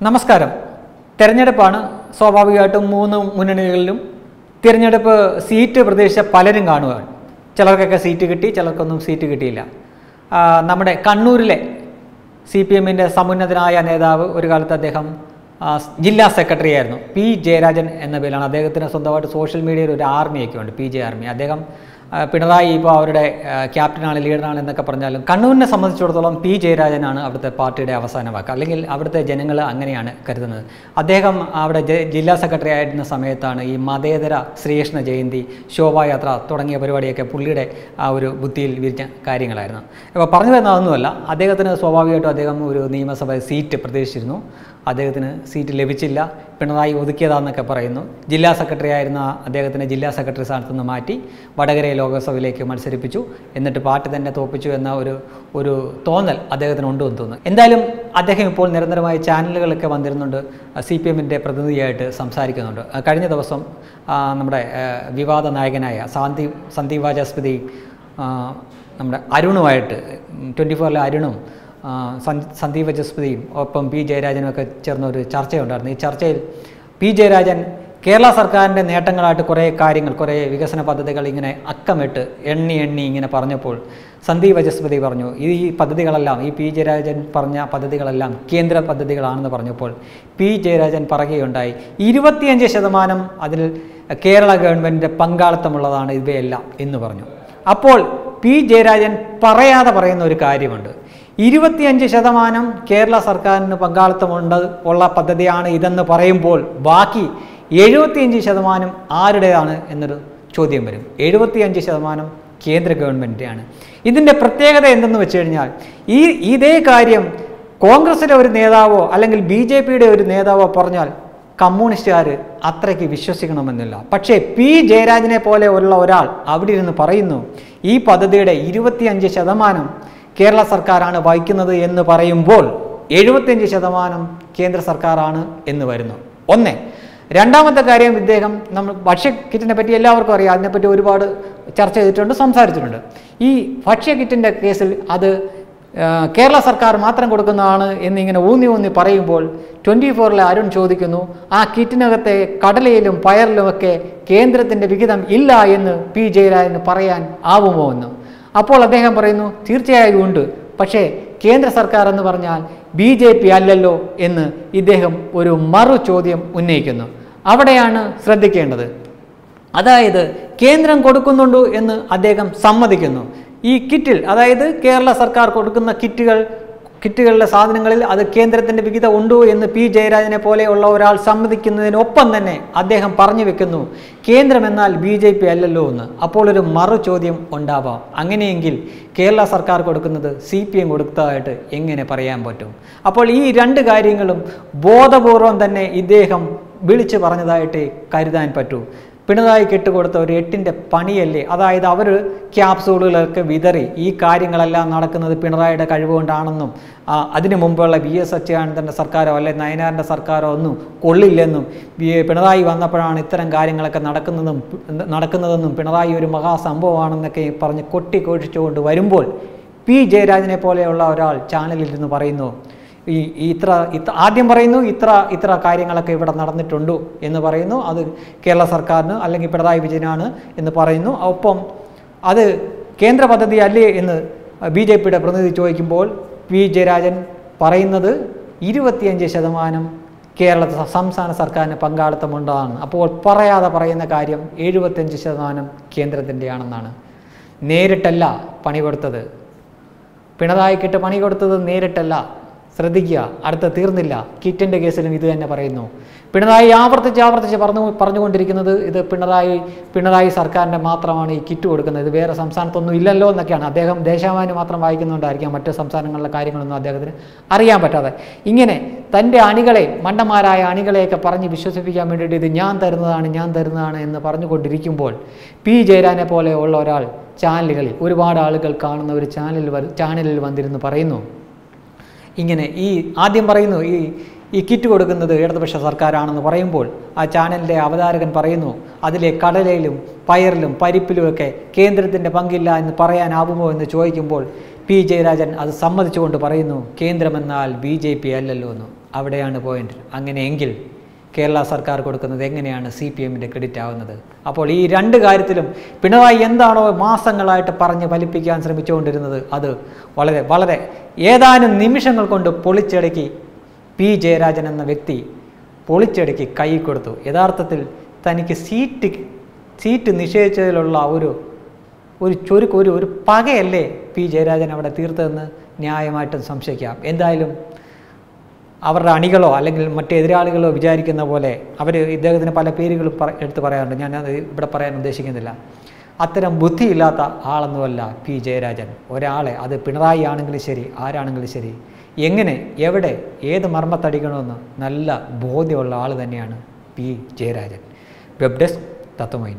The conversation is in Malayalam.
നമസ്കാരം. തെരഞ്ഞെടുപ്പാണ് സ്വാഭാവികമായിട്ടും മൂന്ന് മുന്നണികളിലും തിരഞ്ഞെടുപ്പ് സീറ്റ് പ്രതീക്ഷിച്ച പലരും കാണുകയാണ് ചിലർക്കൊക്കെ സീറ്റ് കിട്ടി ചിലർക്കൊന്നും സീറ്റ് കിട്ടിയില്ല. നമ്മുടെ കണ്ണൂരിലെ സി പി എമ്മിന്റെ സമുന്നതനായ നേതാവ് ഒരു കാലത്ത് അദ്ദേഹം ജില്ലാ സെക്രട്ടറി ആയിരുന്നു. പി ജയരാജൻ എന്ന പേരിലാണ് അദ്ദേഹത്തിന് സ്വന്തമായിട്ട് സോഷ്യൽ മീഡിയയിൽ ഒരു ആർമിയൊക്കെ ഉണ്ട് പി ജെ ആർമി. അദ്ദേഹം പിണറായി ഇപ്പോൾ അവരുടെ ക്യാപ്റ്റനാണ് ലീഡറാണ് എന്നൊക്കെ പറഞ്ഞാലും കണ്ണൂരിനെ സംബന്ധിച്ചിടത്തോളം പി ജയരാജനാണ് അവിടുത്തെ പാർട്ടിയുടെ അവസാന വാക്ക്. അല്ലെങ്കിൽ അവിടുത്തെ ജനങ്ങൾ അങ്ങനെയാണ് കരുതുന്നത്. അദ്ദേഹം അവിടെ ജില്ലാ സെക്രട്ടറി ആയിരുന്ന സമയത്താണ് ഈ മതേതര ശ്രീകൃഷ്ണ ജയന്തി ശോഭായാത്ര തുടങ്ങിയ പരിപാടിയൊക്കെ പുള്ളിയുടെ ആ ഒരു ബുദ്ധിയിൽ വിരിഞ്ഞ കാര്യങ്ങളായിരുന്നു. അപ്പോൾ പറഞ്ഞു വരുന്ന അതൊന്നുമല്ല അദ്ദേഹത്തിന് സ്വാഭാവികമായിട്ടും അദ്ദേഹം ഒരു നിയമസഭ സീറ്റ് പ്രതീക്ഷിച്ചിരുന്നു. അദ്ദേഹത്തിന് സീറ്റ് ലഭിച്ചില്ല പിണറായി ഒതുക്കിയതാണെന്നൊക്കെ പറയുന്നു. ജില്ലാ സെക്രട്ടറി ആയിരുന്ന അദ്ദേഹത്തിന് ജില്ലാ സെക്രട്ടറി സ്ഥാനത്ത് നിന്ന് മാറ്റി വടകര ലോകസഭയിലേക്ക് മത്സരിപ്പിച്ചു. എന്നിട്ട് പാർട്ടി തന്നെ തോപ്പിച്ചു എന്ന ഒരു ഒരു തോന്നൽ അദ്ദേഹത്തിന് ഉണ്ടെന്ന് തോന്നുന്നു. എന്തായാലും അദ്ദേഹം ഇപ്പോൾ നിരന്തരമായി ചാനലുകളൊക്കെ വന്നിരുന്നുണ്ട്. സി പി എമ്മിന്റെ പ്രതിനിധിയായിട്ട് സംസാരിക്കുന്നുണ്ട്. കഴിഞ്ഞ ദിവസം നമ്മുടെ വിവാദ നായകനായ സാന്തി സന്ദീപ് വാചസ്പതി നമ്മുടെ അരുണുമായിട്ട് ട്വന്റി ഫോറിലെ അരുണും സന്ദീപ് വചസ്പതിയും ഒപ്പം പി ജയരാജനും ഒക്കെ ചേർന്ന ഒരു ചർച്ചയുണ്ടായിരുന്നു. ഈ ചർച്ചയിൽ പി ജയരാജൻ കേരള സർക്കാരിന്റെ നേട്ടങ്ങളായിട്ട് കുറേ കാര്യങ്ങൾ കുറേ വികസന പദ്ധതികൾ ഇങ്ങനെ അക്കമിട്ട് എണ്ണി എണ്ണി ഇങ്ങനെ പറഞ്ഞപ്പോൾ സന്ദീപ് വചസ്പതി പറഞ്ഞു ഈ പദ്ധതികളെല്ലാം ഈ പി ജയരാജൻ പറഞ്ഞ പദ്ധതികളെല്ലാം കേന്ദ്ര പദ്ധതികളാണെന്ന് പറഞ്ഞപ്പോൾ പി ജയരാജൻ പറയുകയുണ്ടായി ഇരുപത്തിയഞ്ച് ശതമാനം അതിൽ കേരള ഗവൺമെന്റിന്റെ പങ്കാളിത്തമുള്ളതാണ് ഇവയെല്ലാം എന്ന് പറഞ്ഞു. അപ്പോൾ പി ജയരാജൻ പറയാതെ പറയുന്ന ഒരു കാര്യമുണ്ട് ഇരുപത്തിയഞ്ച് ശതമാനം കേരള സർക്കാരിന് പങ്കാളിത്തമുണ്ട് ഉള്ള പദ്ധതിയാണ് ഇതെന്ന് പറയുമ്പോൾ ബാക്കി എഴുപത്തിയഞ്ച് ശതമാനം ആരുടേതാണ് എന്നൊരു ചോദ്യം വരും. എഴുപത്തിയഞ്ച് ശതമാനം കേന്ദ്ര ഗവൺമെന്റിന്റെയാണ് ഇതിന്റെ പ്രത്യേകത എന്തെന്ന് വെച്ച് കഴിഞ്ഞാൽ ഈ ഇതേ കാര്യം കോൺഗ്രസിലെ ഒരു നേതാവോ അല്ലെങ്കിൽ ബി ജെ പിയുടെ ഒരു നേതാവോ പറഞ്ഞാൽ കമ്മ്യൂണിസ്റ്റുകാർ അത്രയ്ക്ക് വിശ്വസിക്കണമെന്നില്ല. പക്ഷേ പി ജയരാജനെ പോലെ ഉള്ള ഒരാൾ അവിടെ ഇരുന്ന് പറയുന്നു ഈ പദ്ധതിയുടെ ഇരുപത്തിയഞ്ച് ശതമാനം കേരള സർക്കാരാണ് വഹിക്കുന്നത് എന്ന് പറയുമ്പോൾ എഴുപത്തിയഞ്ച് ശതമാനം കേന്ദ്ര സർക്കാരാണ് എന്ന് വരുന്നു. ഒന്ന് രണ്ടാമത്തെ കാര്യം ഇദ്ദേഹം നമ്മൾ ഭക്ഷ്യ കിറ്റിനെ പറ്റി എല്ലാവർക്കും അറിയാം. അതിനെപ്പറ്റി ഒരുപാട് ചർച്ച ചെയ്തിട്ടുണ്ട് സംസാരിച്ചിട്ടുണ്ട്. ഈ ഭക്ഷ്യ കിറ്റിന്റെ കേസിൽ അത് കേരള സർക്കാർ മാത്രം കൊടുക്കുന്നതാണ് എന്നിങ്ങനെ ഊന്നി ഊന്നി പറയുമ്പോൾ ട്വന്റി ഫോറിലെ അരുൺ ചോദിക്കുന്നു ആ കിറ്റിനകത്തെ കടലയിലും പയറിലുമൊക്കെ കേന്ദ്രത്തിന്റെ വിഹിതം ഇല്ല എന്ന് പി ജയരാജന് പറയാൻ ആവുമോ എന്ന്. അപ്പോൾ അദ്ദേഹം പറയുന്നു തീർച്ചയായും ഉണ്ട്. പക്ഷേ കേന്ദ്ര സർക്കാർ എന്ന് പറഞ്ഞാൽ ബി ജെ പി അല്ലല്ലോ എന്ന് ഇദ്ദേഹം ഒരു മറു ചോദ്യം ഉന്നയിക്കുന്നു. അവിടെയാണ് ശ്രദ്ധിക്കേണ്ടത്. അതായത് കേന്ദ്രം കൊടുക്കുന്നുണ്ടോ എന്ന് അദ്ദേഹം സമ്മതിക്കുന്നു. ഈ കിറ്റിൽ അതായത് കേരള സർക്കാർ കൊടുക്കുന്ന കിറ്റുകൾ കിറ്റുകളിലെ സാധനങ്ങളിൽ അത് കേന്ദ്രത്തിന്റെ വിഹിതം ഉണ്ടോ എന്ന് പി. ജയരാജനെ പോലെയുള്ള ഒരാൾ സമ്മതിക്കുന്നതിനൊപ്പം തന്നെ അദ്ദേഹം പറഞ്ഞു വെക്കുന്നു കേന്ദ്രം എന്നാൽ ബി ജെ പി അല്ലല്ലോ എന്ന്. അപ്പോൾ ഒരു മറു ചോദ്യം ഉണ്ടാവാം. അങ്ങനെയെങ്കിൽ കേരള സർക്കാർ കൊടുക്കുന്നത് സി പി എം കൊടുത്തതായിട്ട് എങ്ങനെ പറയാൻ പറ്റും? അപ്പോൾ ഈ രണ്ട് കാര്യങ്ങളും ബോധപൂർവം തന്നെ ഇദ്ദേഹം വിളിച്ചു പറഞ്ഞതായിട്ട് കരുതാൻ പറ്റൂ. പിണറായി കെട്ടുകൊടുത്ത ഒരു എട്ടിന്റെ പണിയല്ലേ? അതായത് അവർ ക്യാപ്സൂളുകളൊക്കെ വിതറി ഈ കാര്യങ്ങളെല്ലാം നടക്കുന്നത് പിണറായിയുടെ കഴിവുകൊണ്ടാണെന്നും അതിനു മുമ്പുള്ള വി എസ് അച്യുതാനന്ദന്റെ സർക്കാരോ അല്ലെ നയനാറിന്റെ സർക്കാരോ ഒന്നും കൊള്ളില്ലെന്നും പിണറായി വന്നപ്പോഴാണ് ഇത്തരം കാര്യങ്ങളൊക്കെ നടക്കുന്നതും നടക്കുന്നതെന്നും പിണറായി ഒരു മഹാസംഭവമാണെന്നൊക്കെ പറഞ്ഞ് കൊട്ടിഘോഷിച്ചുകൊണ്ട് വരുമ്പോൾ പി ജയരാജനെ പോലെയുള്ള ഒരാൾ ചാനലിൽ നിന്ന് പറയുന്നു ഈ ഇത്ര ഇത്ര ആദ്യം പറയുന്നു ഇത്ര ഇത്ര കാര്യങ്ങളൊക്കെ ഇവിടെ നടന്നിട്ടുണ്ട് എന്ന് പറയുന്നു. അത് കേരള സർക്കാരിന് അല്ലെങ്കിൽ പിണറായി വിജയനാണ് എന്ന് പറയുന്നു. ഒപ്പം അത് കേന്ദ്ര പദ്ധതി അല്ലേ എന്ന് ബി ജെ പിയുടെ പ്രതിനിധി ചോദിക്കുമ്പോൾ പി ജയരാജൻ പറയുന്നത് ഇരുപത്തിയഞ്ച് ശതമാനം കേരള സംസ്ഥാന സർക്കാരിന് പങ്കാളിത്തമുണ്ടാണ് അപ്പോൾ പറയാതെ പറയുന്ന കാര്യം എഴുപത്തിയഞ്ച് ശതമാനം കേന്ദ്രത്തിന്റെയാണെന്നാണ്. നേരിട്ടല്ല പണി കൊടുത്തത് പിണറായിക്കിട്ട് പണി കൊടുത്തത് നേരിട്ടല്ല. ശ്രദ്ധിക്കുക. അടുത്ത തീർന്നില്ല. കിറ്റിന്റെ കേസിലും ഇത് തന്നെ പറയുന്നു. പിണറായി ആവർത്തിച്ച് ആവർത്തിച്ച് പറഞ്ഞു പറഞ്ഞുകൊണ്ടിരിക്കുന്നത് ഇത് പിണറായി പിണറായി സർക്കാരിന്റെ മാത്രമാണ് ഈ കിറ്റ് കൊടുക്കുന്നത്. ഇത് വേറെ സംസ്ഥാനത്തൊന്നും ഇല്ലല്ലോ എന്നൊക്കെയാണ്. അദ്ദേഹം ദേശാഭിമാനി മാത്രം വായിക്കുന്നുണ്ടായിരിക്കാം മറ്റ് സംസ്ഥാനങ്ങളിലെ കാര്യങ്ങളൊന്നും അദ്ദേഹത്തിന് അറിയാൻ പറ്റാതെ. ഇങ്ങനെ തന്റെ അണികളെ മണ്ടന്മാരായ അണികളെയൊക്കെ പറഞ്ഞ് വിശ്വസിപ്പിക്കാൻ വേണ്ടിയിട്ട് ഇത് ഞാൻ തരുന്നതാണ് ഞാൻ തരുന്നതാണ് എന്ന് പറഞ്ഞുകൊണ്ടിരിക്കുമ്പോൾ പി ജയരാനെ പോലെ ഉള്ള ഒരാൾ ചാനലുകളിൽ ഒരുപാട് ആളുകൾ കാണുന്ന ഒരു ചാനലിൽ ചാനലിൽ വന്നിരുന്നു പറയുന്നു. ഇങ്ങനെ ഈ ആദ്യം പറയുന്നു ഈ ഈ കിറ്റ് കൊടുക്കുന്നത് ഇടതുപക്ഷ സർക്കാരാണെന്ന് പറയുമ്പോൾ ആ ചാനലിന്റെ അവതാരകൻ പറയുന്നു അതിലെ കടലയിലും പയറിലും പരിപ്പിലുമൊക്കെ കേന്ദ്രത്തിന്റെ പങ്കില്ല എന്ന് പറയാനാവുമോ എന്ന് ചോദിക്കുമ്പോൾ പി. ജയരാജൻ അത് സമ്മതിച്ചുകൊണ്ട് പറയുന്നു കേന്ദ്രമെന്നാൽ ബി ജെ പി അല്ലല്ലോ എന്ന്. അവിടെയാണ് പോയിന്റ് അങ്ങനെയെങ്കിൽ കേരള സർക്കാർ കൊടുക്കുന്നത് എങ്ങനെയാണ് സി പി എമ്മിന്റെ ക്രെഡിറ്റ് ആവുന്നത്? അപ്പോൾ ഈ രണ്ട് കാര്യത്തിലും പിണറായി എന്താണോ മാസങ്ങളായിട്ട് പറഞ്ഞ് ഫലിപ്പിക്കാൻ ശ്രമിച്ചുകൊണ്ടിരുന്നത് അത് വളരെ വളരെ ഏതാനും നിമിഷങ്ങൾ കൊണ്ട് പൊളിച്ചടക്കി പി ജയരാജൻ എന്ന വ്യക്തി പൊളിച്ചടക്കി കൈ കൊടുത്തു. യഥാർത്ഥത്തിൽ തനിക്ക് സീറ്റ് സീറ്റ് നിഷേധിച്ചതിലുള്ള ഒരു ഒരു ചുരുക്ക് ഒരു ഒരു പകയല്ലേ പി ജയരാജൻ അവിടെ തീർത്തതെന്ന് ന്യായമായിട്ടും സംശയിക്കാം. എന്തായാലും അവരുടെ അണികളോ അല്ലെങ്കിൽ മറ്റ് എതിരാളികളോ വിചാരിക്കുന്ന പോലെ അവർ ഇദ്ദേഹത്തിന് പല പേരുകളും പറ എടുത്ത് പറയാറുണ്ട്. ഞാൻ അത് ഇവിടെ പറയാൻ ഉദ്ദേശിക്കുന്നില്ല. അത്തരം ബുദ്ധിയില്ലാത്ത ആളൊന്നുമല്ല പി ജയരാജൻ. ഒരാളെ അത് പിണറായി ആണെങ്കിലും ശരി ആരാണെങ്കിലും ശരി എങ്ങനെ എവിടെ ഏത് മർമ്മത്തടിക്കണമെന്ന് നല്ല ബോധ്യമുള്ള ആൾ തന്നെയാണ് പി ജയരാജൻ. വെബ് ഡെസ്ക് തത്വമൈ